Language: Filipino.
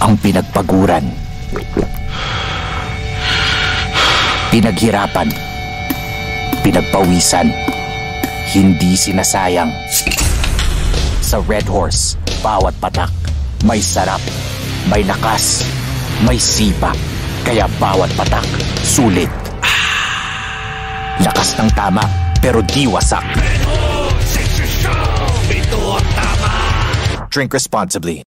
ang pinagpaguran. Pinaghirapan. Pinagpawisan. Hindi sinasayang. Sa Red Horse, bawat patak, may sarap, may lakas, may sipa. Kaya bawat patak, sulit. Lakas ng tama, pero di wasak. Drink responsibly.